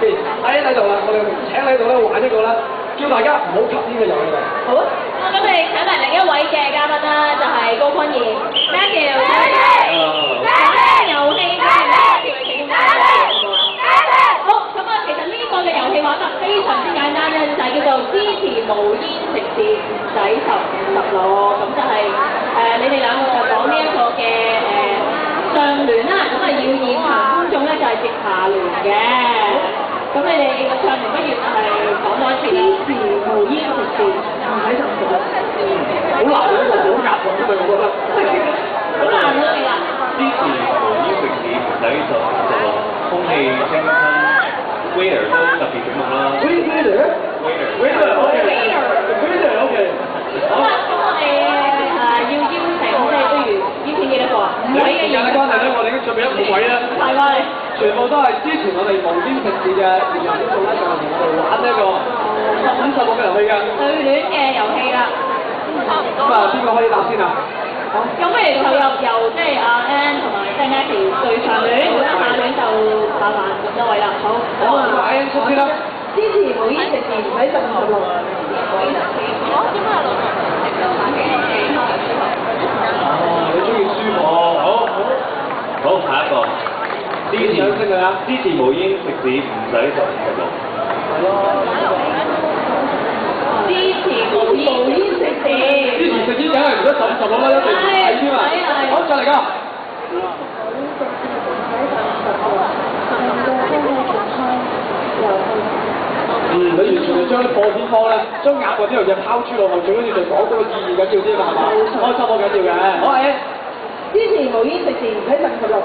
邊，阿 N 喺度啦，我哋請你喺度咧玩一個啦，叫大家唔好吸煙嘅遊戲嚟。好啊。咁我哋請埋另一位嘅嘉賓啦，就係高坤賢 Matthew。遊戲嘅 Matthew 係其中一個。好，咁啊，其實呢個嘅遊戲玩得非常之簡單咧，就係叫做支持無煙食肆唔使十十六，咁就係誒你哋兩個就講呢一個嘅誒上聯啦，咁啊要現場觀眾咧就係直下聯嘅。咁你哋個上聯不如係講多一次。支持無煙食肆唔使十六。好難嘅呢個好夾喎，因為我覺得。好难啊！你話。支持無煙食肆唔使就就空氣清新，weather 都特别重要啦 OK。Waiter OK。咁啊，咁我哋誒要邀請即係不如邀請幾多個啊？五位嘅時間嘅關係咧，我哋已經準備咗五位啦，係喎，全部都係之前我哋無煙食肆嘅現場觀眾咧，就同我哋玩呢個五十六嘅遊戲㗎。對聯嘅遊戲啦。咁啊，邊個可以答先啊？咁不如就由由即係阿 Ann 同埋即係 Matthew 對上聯，咁下聯就麻煩咁多位啦。好。好啊，阿 N 出先啦。支持無煙食肆唔使十五十六。哦，你中意舒服，好好。好，下一個。支持掌聲佢啊！支持無煙食肆唔使十五十六。係咯。支持無煙食肆。支持食煙梗係唔得十五十六啦，一定唔係添啊！好，再嚟個。嗯，你完全係將破天荒咧，將鴨或呢樣嘢拋諸落去，最緊要就講到個意義緊要啲嘛，係嘛？開心好緊要嘅。好，誒，支持無煙食肆唔使十五十六。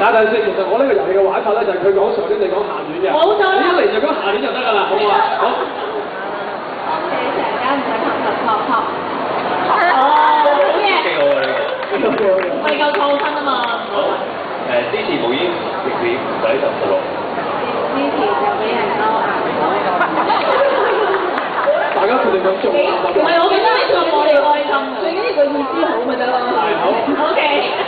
打睇先，其實我呢個遊戲嘅玩法咧，就係佢講上年，你講下年嘅。冇錯啦你一嚟就講下年就得㗎啦，好唔好啊？好。哦，好嘢。幾好啊呢個。OK OK。我哋夠創新啊嘛。好。誒，支持無煙食肆唔使十十六。支持就俾人。大家決定咁做。個意思好咪得咯。係好 O K，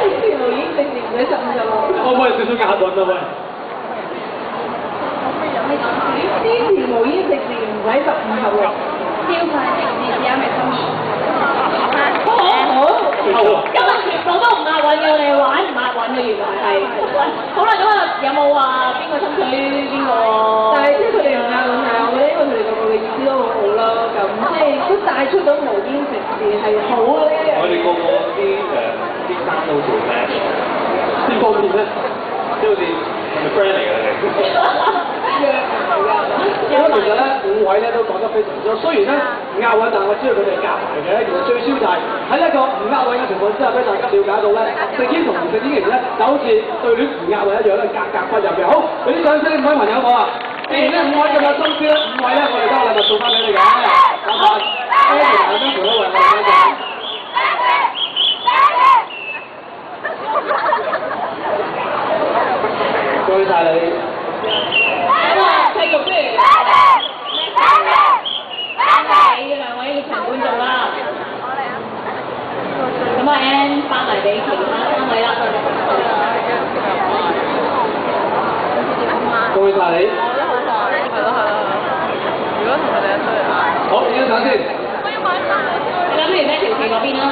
支持無煙食肆唔使十五十六。可唔可以少少押韻啊？喂。支持無煙食肆唔使十五十六。消費食肆只係咪心意？好好。好啊今日全部都唔押韻嘅，我哋玩唔押韻嘅，原來係。好啦，咁啊，有冇話邊個爭取邊個？但係即係佢哋用亞運係，我覺得因為佢哋個個嘅意思都好好啦，咁即帶出到無煙食肆係好嘅呢樣我哋個個啲誒啲衫都好似好 match，邊方面咧？即係好似係咪 friend 嚟㗎你哋？因為其實咧，五位咧都講得非常之好。雖然咧唔押韻，但係我知道佢哋係夾埋嘅。其實最衰就係喺一個唔押韻嘅情況之下，俾大家了解到咧，食煙同唔食煙其實咧就好似對戀唔押韻一樣咧，格格不入嘅。好，俾啲掌聲五位朋友好啊！既然咧五位咁有心思咧，五位咧我哋都有禮物送翻俾你嘅。麻煩 a n 同埋 m a 都為我哋分享。多謝晒你。咁啊，繼續不如俾兩位現場觀眾啦。咁啊，Ann 翻嚟俾其他三位啦。恭喜晒你。好，影張相先。你諗住咩條線嗰邊啦？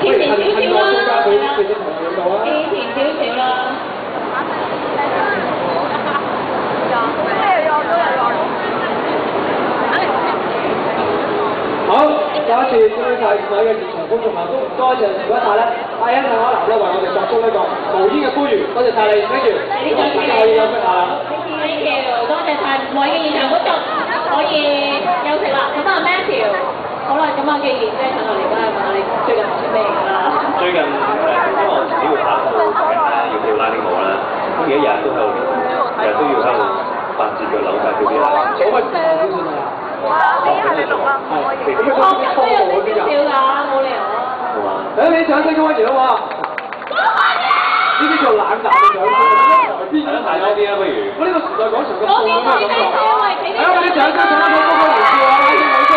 不如前趁前少少啦，趁個中間俾係啦俾啲朋友到啊。前前少少啦。好，再一次恭喜晒五位嘅現場觀眾朋友，都多謝唔該晒咧，阿欣同阿林咧為我哋作出呢個無煙嘅呼籲，多謝晒你，thank you。大家可以休息下啦。Thank you，多謝晒五位嘅現場觀眾，可以休息啦。咁啊，Matthew，好啦，咁啊，既然即係上到嚟都係問下你最近學啲咩㗎啦？最近誒，因為我自己會打一套誒要跳拉丁舞啦，咁而家日日都喺度練，日日都要喺度八字腳扭晒佢啲啦。可唔可以少少先啊都有啲少少㗎，冇理由啊。好嘛？誒，你掌聲恭喜好嘛？呢啲叫冷淡嘅掌聲，邊睇得大多啲啊，不如。我呢個時代廣場嘅嗰邊風咁嘅感覺。嗰邊因為誒，我啲掌聲唱得好高高嚟笑啊，拉丁舞先。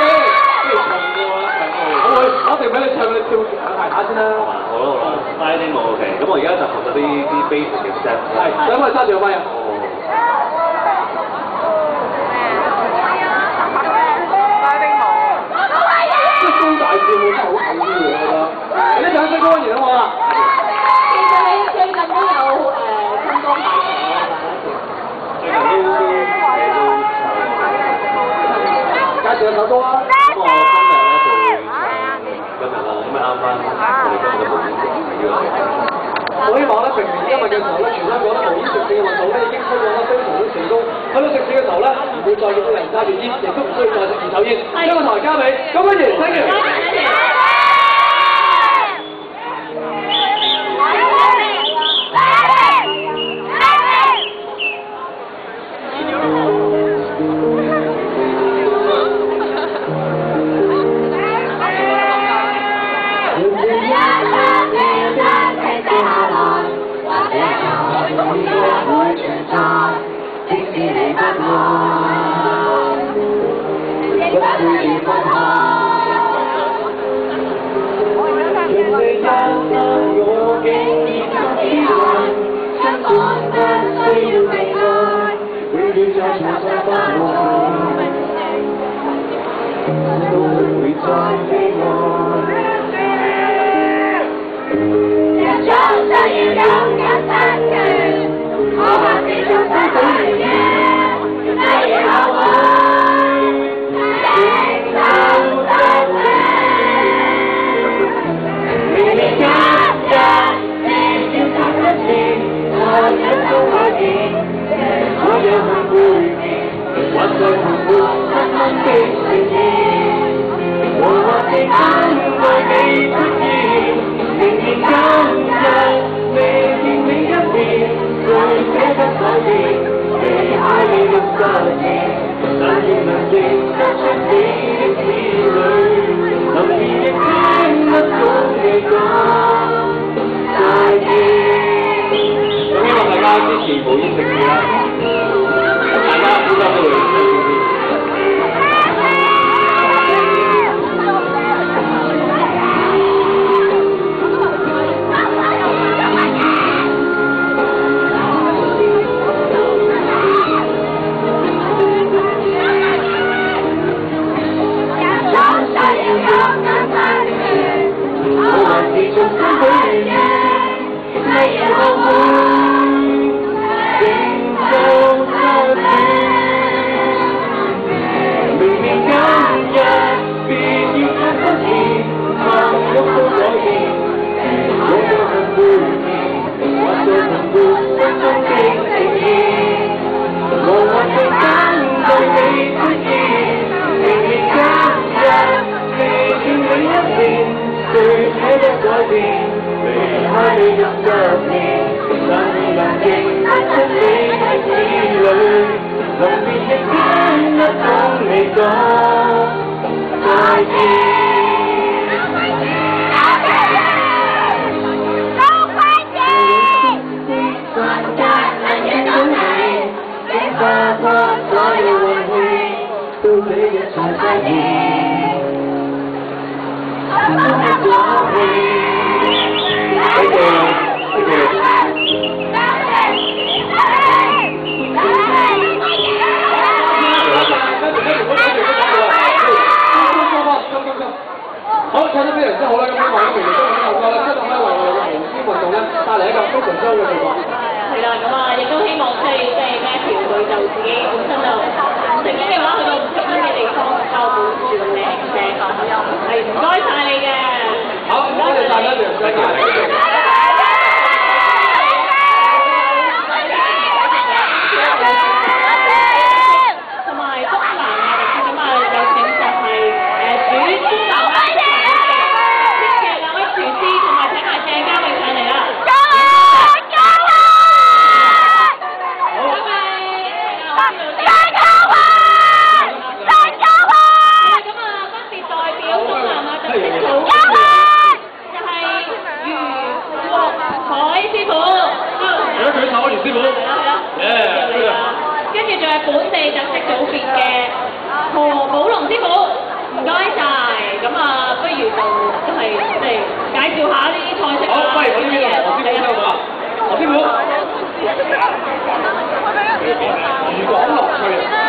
不如唱歌啦，唱歌。我會，我一定俾你唱，你跳兩大打先啦。好啦好啦，拉丁舞 OK，咁啊我而家就學咗啲啲 basic 嘅 step 係，想我哋揸住個咪啊！即係高大跳舞真係好睇啲喎，我覺得。俾啲掌聲高安然好唔好啊？其實你最近都有誒新歌發行嘅，最近都都介紹首歌啊！咁我今日咧就會唱今日啦，咁啊啱翻我哋今日嘅無煙食呢個。我希望咧，明年今日嘅時候咧，全香港咧無煙食肆嘅運動咧已經推廣得非常之成功。去到食肆嘅時候咧，唔會再見到人揸住煙，亦都唔需要再食二手煙。將個台交俾高安然，thank you。多謝多謝。咁希望大家支持無煙食肆啦，大家好心都 của riêng vì hai đi nắm đỡ riêng lần làm kinh mắt chân lý hay chi lời lòng vì những kiến nó không hề có sai chi Hãy subscribe cho kênh Ghiền Mì Gõ 非常之好啦！咁希望咧，明年今日嘅後歌咧，真係可以為我哋嘅無煙運動咧帶嚟一個非常之好嘅結果。係啦，咁啊，亦都希望即係即係咧，條女就自己本身就食煙嘅話，去到唔食煙嘅地方靠本本地特色組別嘅何寶龍師傅，唔該曬。咁啊，不如就都係即係介紹下呢啲菜式啦。好，不如我呢個何師傅先好嘛？何師傅。